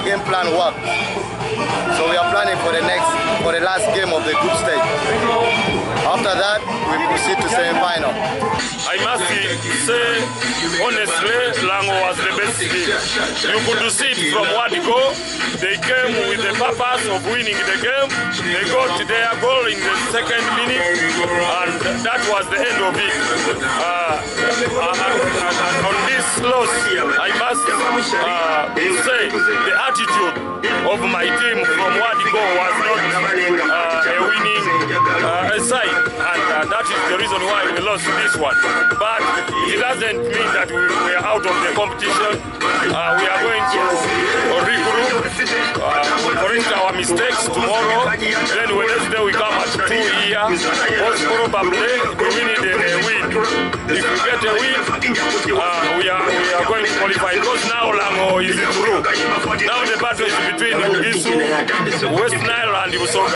plan worked. So we are planning for the next, for the last game of the group stage. After that, we proceed to semi-final. I must say, honestly, Lango was the best team. You could see it from what go. They came with the purpose of winning the game. They got their goal in the second minute, and that was the end of it. Uh, I must uh, say the attitude of my team from what go was not uh, a winning uh, side, and uh, that is the reason why we lost this one. But it doesn't mean that we were out of the competition. Uh, we are going to regroup, uh, correct our mistakes tomorrow. Then Wednesday we come at two here. Most probably we need a. If we get a win, uh, we are we are going to qualify. Because now Lango is through. Now the battle is between Bugisu, West Nile, and Busoga.